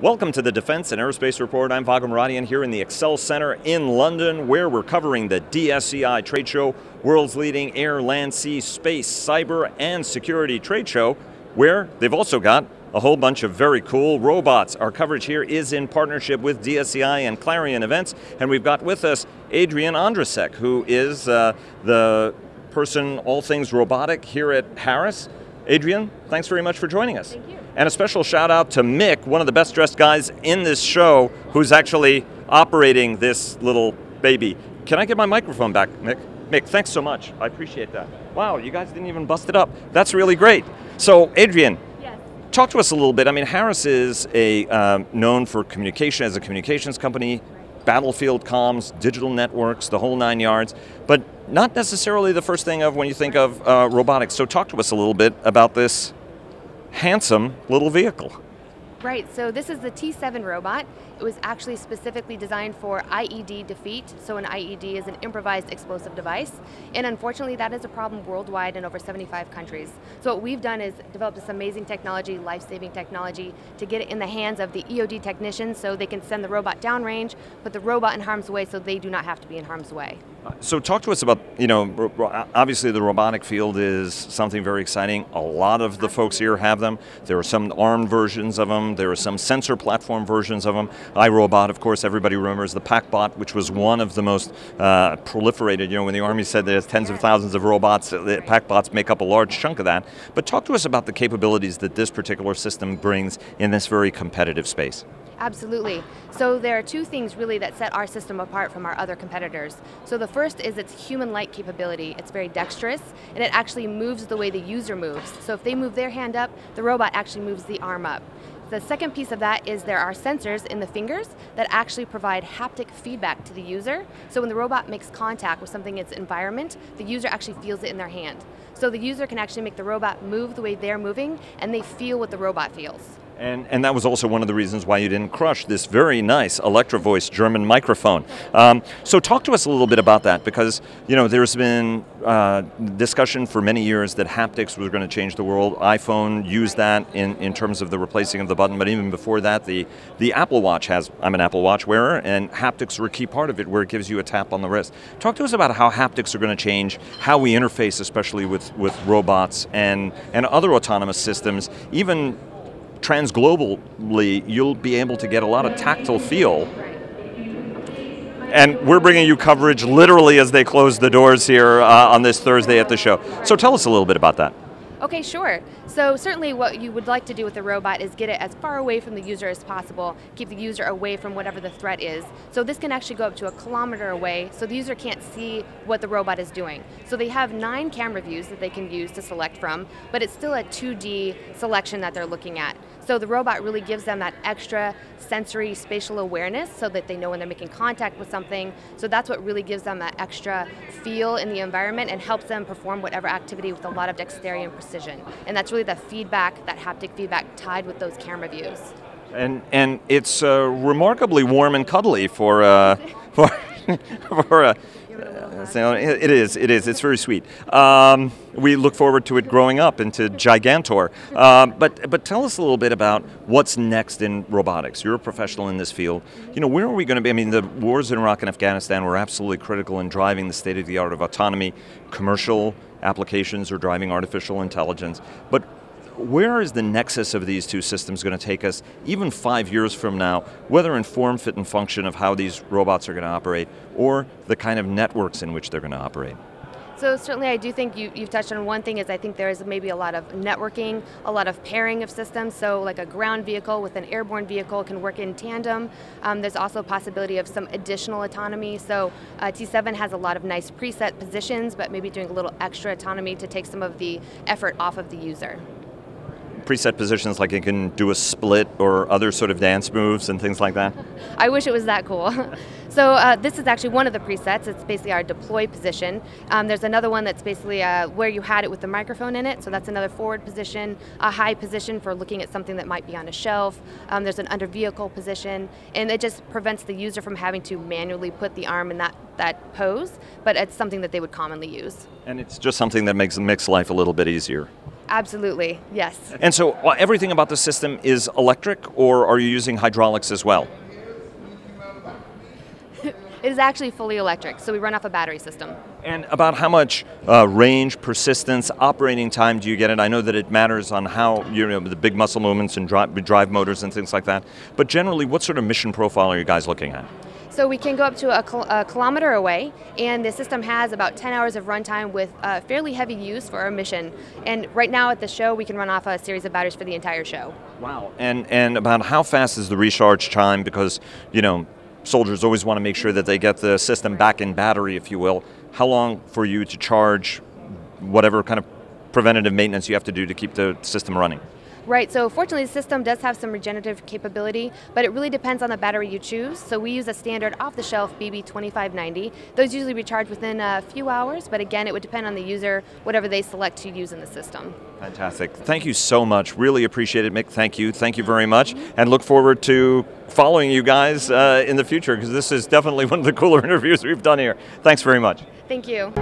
Welcome to the Defense and Aerospace Report. I'm Vago Muradian here in the Excel Center in London, where we're covering the DSEI trade show, world's leading air, land, sea, space, cyber, and security trade show, where they've also got a whole bunch of very cool robots. Our coverage here is in partnership with DSEI and Clarion Events, and we've got with us Adrienne Ondrusek, who is uh, the person all things robotic here at Harris. Adrienne, thanks very much for joining us. Thank you. And a special shout out to Mick, one of the best dressed guys in this show, who's actually operating this little baby. Can I get my microphone back, Mick? Mick, thanks so much. I appreciate that. Wow, you guys didn't even bust it up. That's really great. So, Adrienne, Yes. talk to us a little bit. I mean, Harris is a um, known for communication as a communications company, battlefield comms, digital networks, the whole nine yards, but not necessarily the first thing of when you think of uh, robotics. So, talk to us a little bit about this handsome little vehicle. Right, so this is the T7 robot. It was actually specifically designed for IED defeat. So an IED is an improvised explosive device. And unfortunately, that is a problem worldwide in over 75 countries. So what we've done is developed this amazing technology, life-saving technology, to get it in the hands of the EOD technicians so they can send the robot downrange, put the robot in harm's way so they do not have to be in harm's way. So, talk to us about, you know, obviously the robotic field is something very exciting. A lot of the folks here have them. There are some ARM versions of them, there are some sensor platform versions of them. iRobot, of course, everybody remembers the PackBot, which was one of the most uh, proliferated. You know, when the Army said there's tens of thousands of robots, uh, the PackBots make up a large chunk of that. But talk to us about the capabilities that this particular system brings in this very competitive space. Absolutely. So there are two things really that set our system apart from our other competitors. So the first is its human-like capability. It's very dexterous, and it actually moves the way the user moves. So if they move their hand up, the robot actually moves the arm up. The second piece of that is there are sensors in the fingers that actually provide haptic feedback to the user. So when the robot makes contact with something in its environment, the user actually feels it in their hand. So the user can actually make the robot move the way they're moving, and they feel what the robot feels. And, and that was also one of the reasons why you didn't crush this very nice Electro Voice German microphone. Um, so talk to us a little bit about that because you know there's been uh, discussion for many years that haptics was going to change the world. iPhone used that in, in terms of the replacing of the button, but even before that, the the Apple Watch has. I'm an Apple Watch wearer, and haptics were a key part of it, where it gives you a tap on the wrist. Talk to us about how haptics are going to change how we interface, especially with with robots and and other autonomous systems, even transglobally, you'll be able to get a lot of tactile feel. And we're bringing you coverage literally as they close the doors here uh, on this Thursday at the show. So tell us a little bit about that. Okay, sure. So certainly what you would like to do with the robot is get it as far away from the user as possible, keep the user away from whatever the threat is. So this can actually go up to a kilometer away, so the user can't see what the robot is doing. So they have nine camera views that they can use to select from, but it's still a 2D selection that they're looking at. So the robot really gives them that extra sensory spatial awareness so that they know when they're making contact with something. So that's what really gives them that extra feel in the environment and helps them perform whatever activity with a lot of dexterity and precision. And that's really the feedback, that haptic feedback tied with those camera views. And and it's uh, remarkably warm and cuddly for uh, for for a. It is. It is. It's very sweet. Um, we look forward to it growing up into Gigantor. Um, but but tell us a little bit about what's next in robotics. You're a professional in this field. You know, where are we going to be? I mean, the wars in Iraq and Afghanistan were absolutely critical in driving the state of the art of autonomy. Commercial applications are driving artificial intelligence, but where is the nexus of these two systems going to take us even five years from now, whether in form, fit, and function of how these robots are going to operate, or the kind of networks in which they're going to operate? So certainly I do think you, you've touched on one thing is I think there is maybe a lot of networking, a lot of pairing of systems. So like a ground vehicle with an airborne vehicle can work in tandem. Um, there's also a possibility of some additional autonomy. So uh, T7 has a lot of nice preset positions, but maybe doing a little extra autonomy to take some of the effort off of the user. Preset positions like it can do a split or other sort of dance moves and things like that? I wish it was that cool. so uh, this is actually one of the presets. It's basically our deploy position. Um, there's another one that's basically uh, where you had it with the microphone in it. So that's another forward position, a high position for looking at something that might be on a shelf. Um, there's an under vehicle position, and it just prevents the user from having to manually put the arm in that that pose. But it's something that they would commonly use. And it's just something that makes makes life a little bit easier. Absolutely, yes. And so uh, everything about the system is electric, or are you using hydraulics as well? It is actually fully electric, so we run off a battery system. And about how much uh, range, persistence, operating time do you get it? I know that it matters on how, you know, the big muscle movements and drive, drive motors and things like that. But generally, what sort of mission profile are you guys looking at? So we can go up to a, kil- a kilometer away, and the system has about 10 hours of runtime with uh, fairly heavy use for our mission. And right now at the show, we can run off a series of batteries for the entire show. Wow. And and about how fast is the recharge time? Because you know, soldiers always want to make sure that they get the system back in battery, if you will. How long for you to charge whatever kind of preventative maintenance you have to do to keep the system running? Right, so fortunately the system does have some regenerative capability, but it really depends on the battery you choose. So we use a standard off-the-shelf BB2590. Those usually recharge within a few hours, but again, it would depend on the user, whatever they select to use in the system. Fantastic. Thank you so much. Really appreciate it, Mick. Thank you. Thank you very much. And look forward to following you guys uh, in the future because this is definitely one of the cooler interviews we've done here. Thanks very much. Thank you.